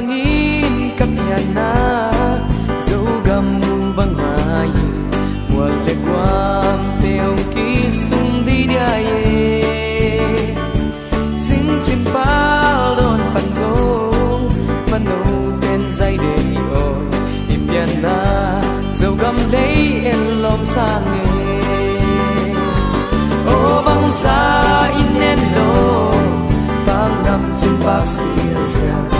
pangin kapiana Zogam mu bang mayin Wale guam teong kisung didiaye Sing chimpal don panzong Manuten zay deyon Ipiana Zogam lay en lom sange O bang sa inen lo Pang nam chimpal siya siya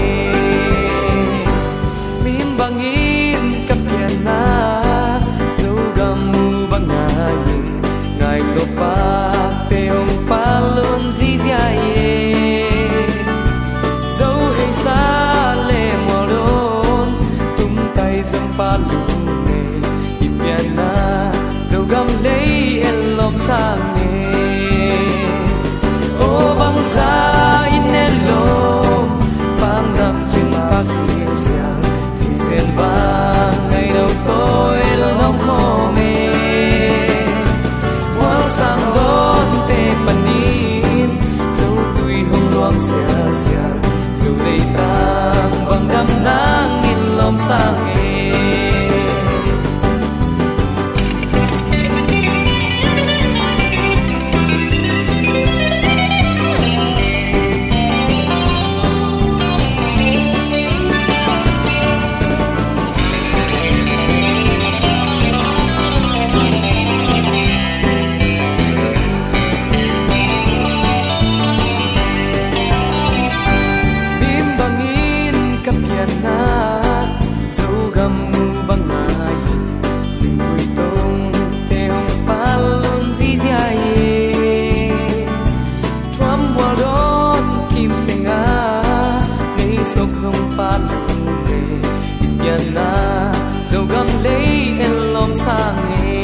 long time Số sok zong pan te yan na zo gam lấy em lom sang e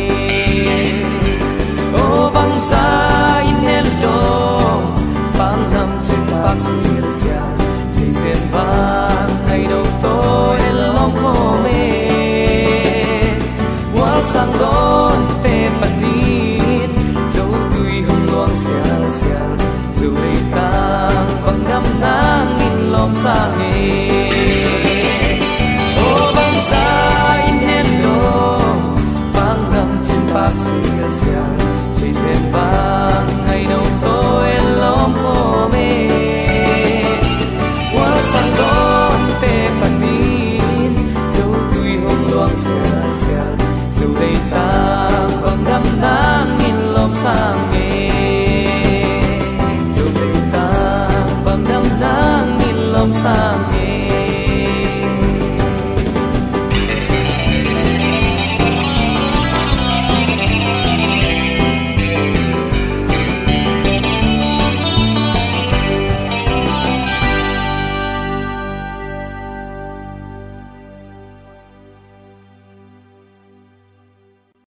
Yeah.